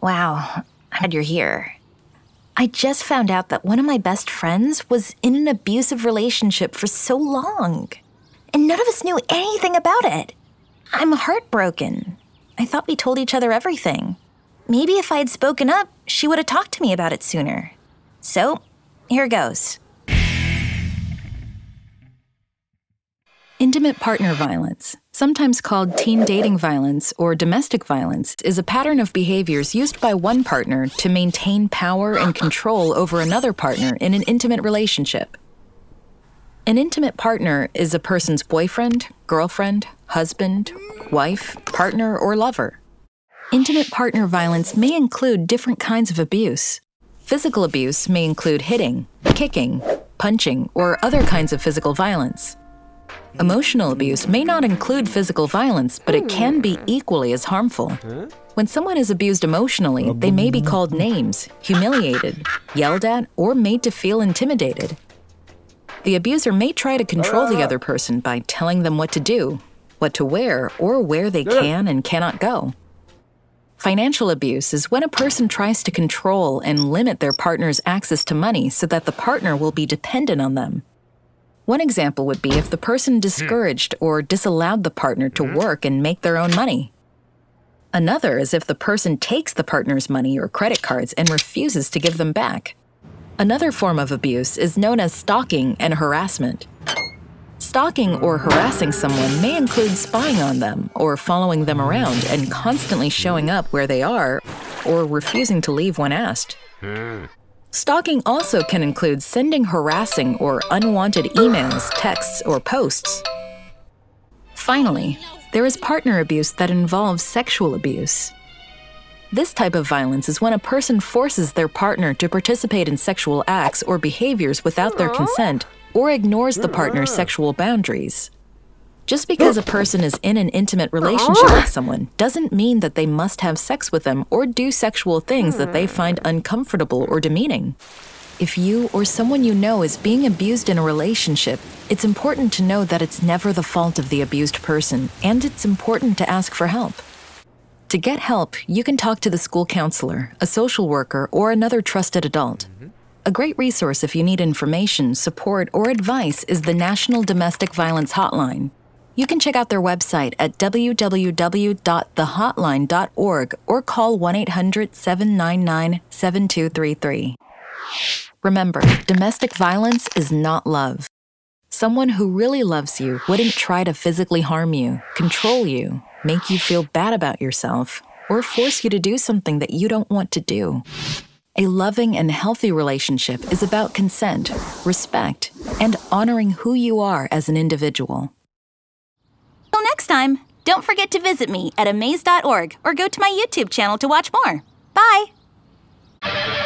Wow, glad you're here. I just found out that one of my best friends was in an abusive relationship for so long, and none of us knew anything about it. I'm heartbroken. I thought we told each other everything. Maybe if I had spoken up, she would have talked to me about it sooner. So, here goes. Intimate partner violence, sometimes called teen dating violence or domestic violence, is a pattern of behaviors used by one partner to maintain power and control over another partner in an intimate relationship. An intimate partner is a person's boyfriend, girlfriend, husband, wife, partner, or lover. Intimate partner violence may include different kinds of abuse. Physical abuse may include hitting, kicking, punching, or other kinds of physical violence. Emotional abuse may not include physical violence, but it can be hmm. equally as harmful. When someone is abused emotionally, they may be called names, humiliated, yelled at, or made to feel intimidated. The abuser may try to control the other person by telling them what to do, what to wear, or where they can and cannot go. Financial abuse is when a person tries to control and limit their partner's access to money so that the partner will be dependent on them. One example would be if the person hmm. discouraged or disallowed the partner to hmm. work and make their own money. Another is if the person takes the partner's money or credit cards and refuses to give them back. Another form of abuse is known as stalking and harassment. Stalking or harassing someone may include spying on them or following them around and constantly showing up where they are or refusing to leave when asked. Hmm. Stalking also can include sending harassing or unwanted emails, texts, or posts. Finally, there is partner abuse that involves sexual abuse. This type of violence is when a person forces their partner to participate in sexual acts or behaviors without their consent or ignores the partner's sexual boundaries. Just because a person is in an intimate relationship with someone doesn't mean that they must have sex with them or do sexual things that they find hmm. uncomfortable or demeaning. If you or someone you know is being abused in a relationship, it's important to know that it's never the fault of the abused person, and it's important to ask for help. To get help, you can talk to the school counselor, a social worker, or another trusted adult. Mm-hmm. A great resource if you need information, support, or advice is the National Domestic Violence Hotline. You can check out their website at www.thehotline.org or call 1 800 799 7233. Remember, domestic violence is not love. Someone who really loves you wouldn't try to physically harm you, control you, make you feel bad about yourself, or force you to do something that you don't want to do. A loving and healthy relationship is about consent, respect, and honoring who you are as an individual. Time, don't forget to visit me at amaze.org or go to my YouTube channel to watch more. Bye!